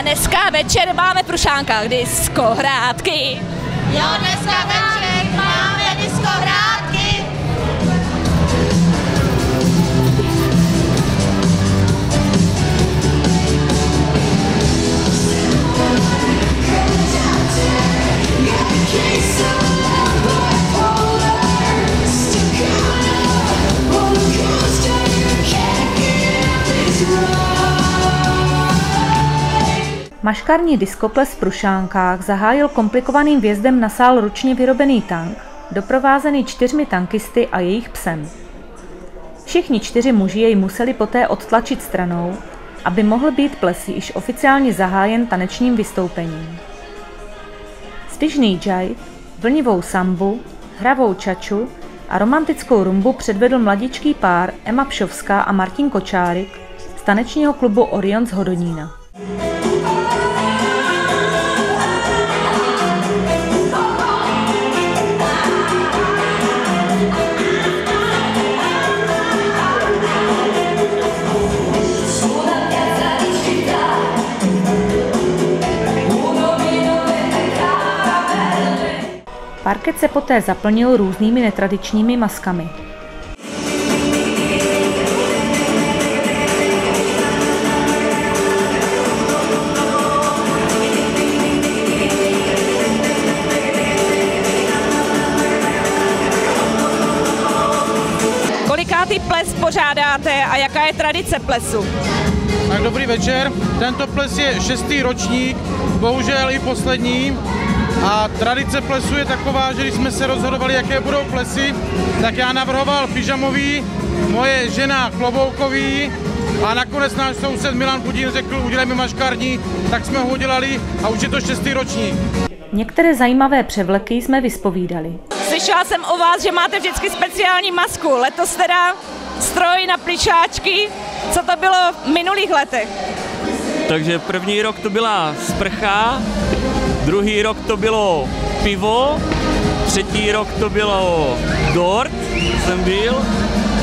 A dneska večer máme v Prušánkách disco hrátky. Jo, dneska večer máme disco hrátky. Maškarní diskoples v Prušánkách zahájil komplikovaným vjezdem na sál ručně vyrobený tank, doprovázený čtyřmi tankisty a jejich psem. Všichni čtyři muži jej museli poté odtlačit stranou, aby mohl být ples již oficiálně zahájen tanečním vystoupením. Svižný jive, vlnivou sambu, hravou čaču a romantickou rumbu předvedl mladičký pár Emma Pšovská a Martin Kočárik z tanečního klubu Orion z Hodonína. Parket se poté zaplnil různými netradičními maskami. Kolikátý ples pořádáte a jaká je tradice plesu? Tak dobrý večer. Tento ples je šestý ročník, bohužel i poslední. A tradice plesu je taková, že když jsme se rozhodovali, jaké budou plesy, tak já navrhoval pyžamový, moje žena kloboukový a nakonec náš soused Milan Budín řekl, udělejme maškarní, tak jsme ho udělali a už je to šestý ročník. Některé zajímavé převleky jsme vyspovídali. Slyšela jsem o vás, že máte vždycky speciální masku. Letos teda stroj na plišáčky. Co to bylo v minulých letech? Takže první rok to byla sprcha, druhý rok to bylo pivo, třetí rok to bylo dort, jsem byl,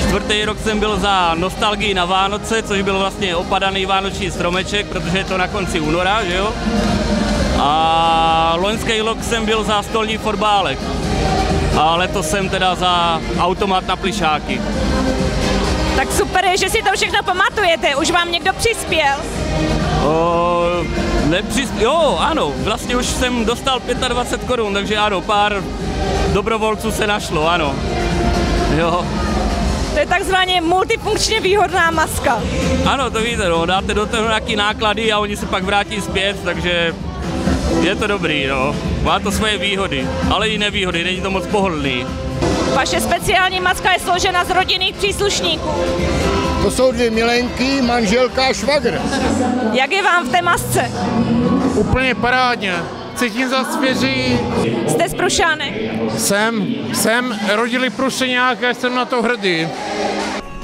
čtvrtý rok jsem byl za nostalgii na Vánoce, což byl vlastně opadaný vánoční stromeček, protože je to na konci února, že jo? A loňský rok jsem byl za stolní fotbálek. A letos jsem teda za automat na plišáky. Tak super je, že si to všechno pamatujete. Už vám někdo přispěl? O, nepřis... Jo, ano, vlastně už jsem dostal 25 korun, takže ano, pár dobrovolců se našlo, ano. Jo. To je takzvaně multifunkčně výhodná maska. Ano, to víte, no, dáte do toho nějaký náklady a oni se pak vrátí zpět, takže je to dobrý, no. Má to svoje výhody, ale i nevýhody, není to moc pohodlný. Vaše speciální maska je složena z rodinných příslušníků. To jsou dvě milenky, manželka a švagr. Jak je vám v té masce? Úplně parádně. Cítím za svěží. Jste z Prušánek? Jsem, jsem rodili Prušeňák a jsem na to hrdý.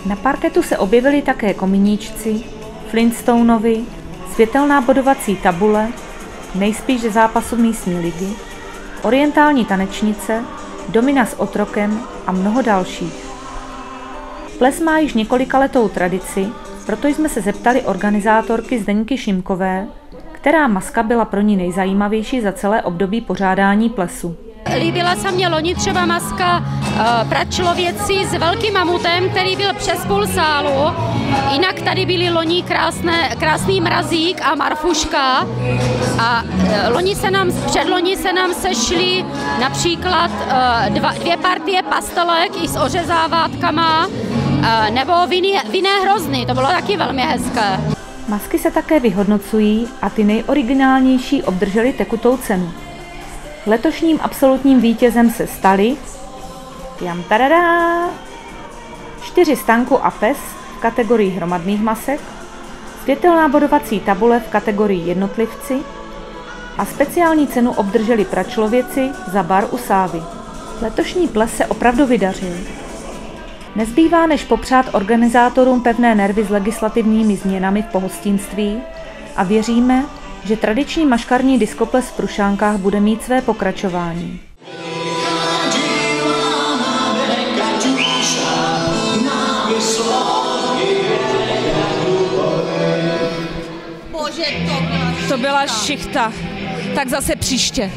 Na parketu se objevili také kominíčci, Flintstonovi, světelná bodovací tabule, nejspíš ze zápasu místní ligy, orientální tanečnice, domina s otrokem a mnoho dalších. Ples má již několika letou tradici, proto jsme se zeptali organizátorky Zdeňky Šimkové, která maska byla pro ní nejzajímavější za celé období pořádání plesu. Líbila se mně loni třeba maska pračlověci s velkým mamutem, který byl přes půl sálu. Jinak tady byly loni krásné, krásný mrazík a marfuška. A uh, loni se nám, předloni se nám sešly například uh, dva, dvě partie pastelek i s ořezávátkama, nebo vinné, vinné hrozny, to bylo taky velmi hezké. Masky se také vyhodnocují a ty nejoriginálnější obdržely tekutou cenu. Letošním absolutním vítězem se stali jam tarará, čtyři stanku a pes v kategorii hromadných masek, světelná bodovací tabule v kategorii jednotlivci a speciální cenu obdrželi pračlověci za bar u Sávy. Letošní ples se opravdu vydařil. Nezbývá než popřát organizátorům pevné nervy s legislativními změnami v pohostinství a věříme, že tradiční maškarní diskoples v Prušánkách bude mít své pokračování. To byla šichta. Tak zase příště.